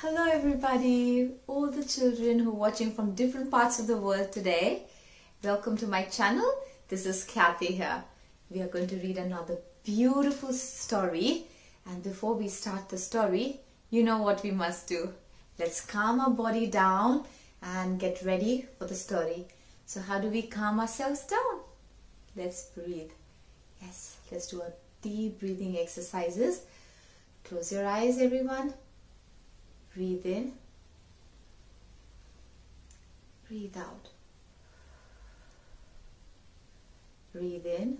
Hello, everybody, all the children who are watching from different parts of the world today. Welcome to my channel. This is Kathy here. We are going to read another beautiful story. And before we start the story, you know what we must do. Let's calm our body down and get ready for the story. So, how do we calm ourselves down? Let's breathe. Yes, let's do a deep breathing exercises. Close your eyes, everyone. Breathe in. Breathe out. Breathe in.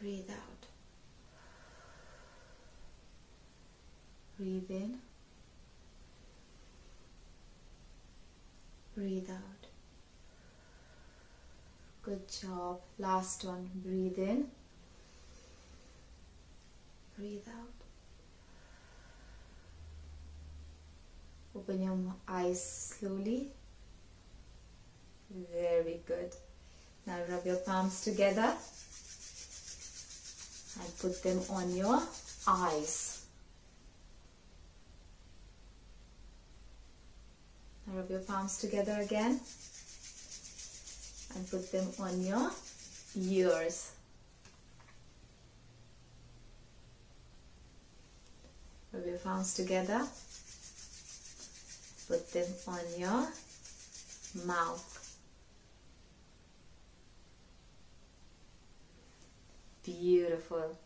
Breathe out. Breathe in. Breathe out. Good job. Last one. Breathe in. Breathe out. Open your eyes slowly. Very good. Now rub your palms together and put them on your eyes. Now rub your palms together again and put them on your ears. Rub your palms together put them on your mouth. Beautiful.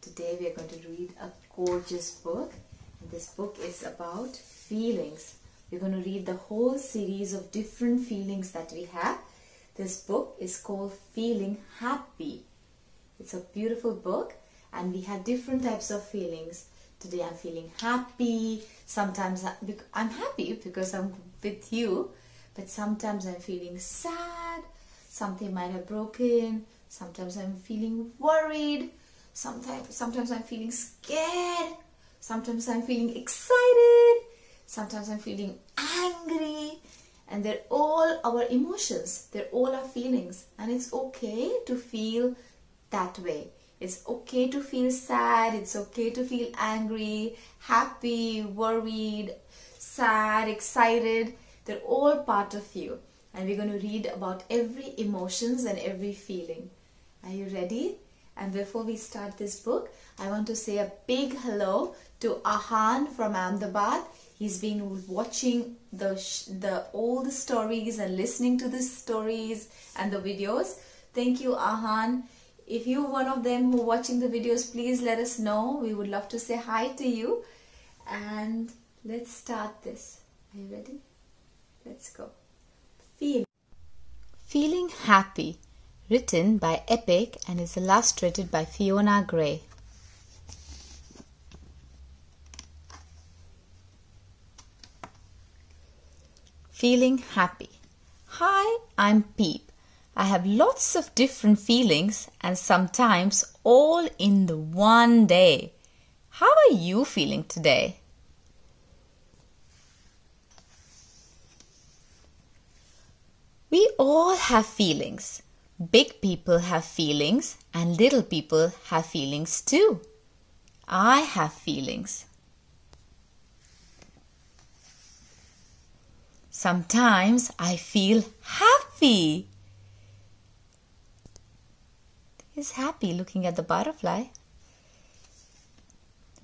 Today we are going to read a gorgeous book. And this book is about feelings. We're going to read the whole series of different feelings that we have. This book is called Feeling Happy. It's a beautiful book and we have different types of feelings. Today I'm feeling happy. Sometimes I'm happy because I'm with you, but sometimes I'm feeling sad. Something might have broken. Sometimes I'm feeling worried. Sometimes, sometimes I'm feeling scared. Sometimes I'm feeling excited. Sometimes I'm feeling angry. And they're all our emotions. They're all our feelings. And it's okay to feel that way. It's okay to feel sad, it's okay to feel angry, happy, worried, sad, excited. They're all part of you. And we're going to read about every emotions and every feeling. Are you ready? And before we start this book, I want to say a big hello to Ahan from Ahmedabad. He's been watching the the all the stories and listening to the stories and the videos. Thank you, Ahan. If you're one of them who watching the videos, please let us know. We would love to say hi to you. And let's start this. Are you ready? Let's go. Feel. Feeling Happy, written by Epic and is illustrated by Fiona Gray. Feeling Happy. Hi, I'm Peep. I have lots of different feelings and sometimes all in the one day. How are you feeling today? We all have feelings. Big people have feelings and little people have feelings too. I have feelings. Sometimes I feel happy is happy looking at the butterfly.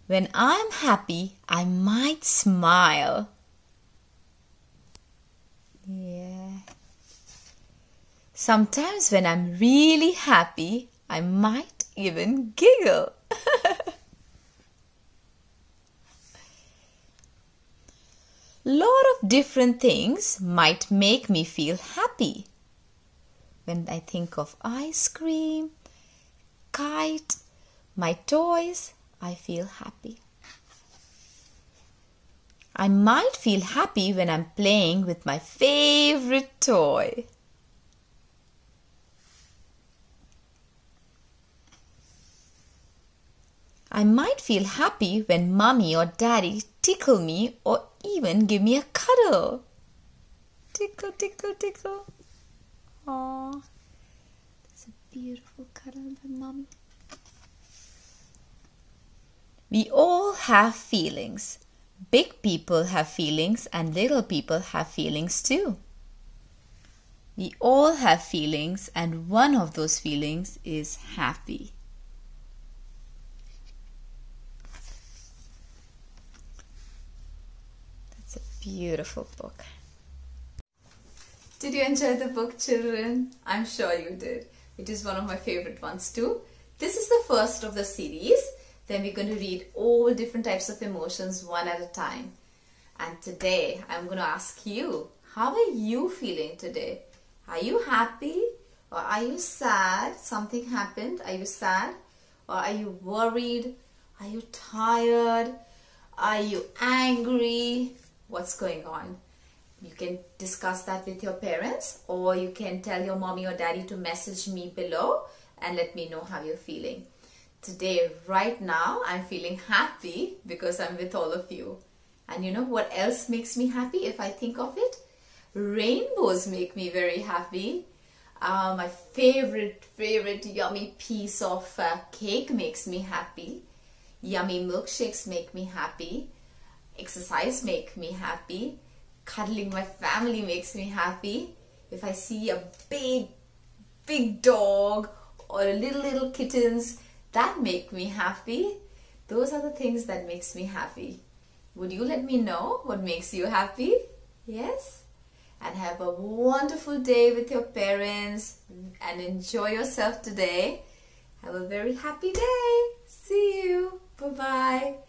When I'm happy, I might smile. Yeah. Sometimes when I'm really happy, I might even giggle. lot of different things might make me feel happy. When I think of ice cream, kite, my toys, I feel happy. I might feel happy when I'm playing with my favorite toy. I might feel happy when mommy or daddy tickle me or even give me a cuddle. Tickle, tickle, tickle. Aww beautiful cuddle by mommy. We all have feelings. Big people have feelings and little people have feelings too. We all have feelings and one of those feelings is happy. That's a beautiful book. Did you enjoy the book, children? I'm sure you did. It is one of my favorite ones too. This is the first of the series. Then we're going to read all different types of emotions one at a time. And today I'm going to ask you, how are you feeling today? Are you happy or are you sad? Something happened. Are you sad or are you worried? Are you tired? Are you angry? What's going on? You can discuss that with your parents or you can tell your mommy or daddy to message me below and let me know how you're feeling. Today, right now, I'm feeling happy because I'm with all of you. And you know what else makes me happy if I think of it? Rainbows make me very happy. Uh, my favorite, favorite yummy piece of uh, cake makes me happy. Yummy milkshakes make me happy. Exercise make me happy cuddling my family makes me happy. If I see a big, big dog or a little, little kittens, that make me happy. Those are the things that makes me happy. Would you let me know what makes you happy? Yes? And have a wonderful day with your parents and enjoy yourself today. Have a very happy day. See you. Bye-bye.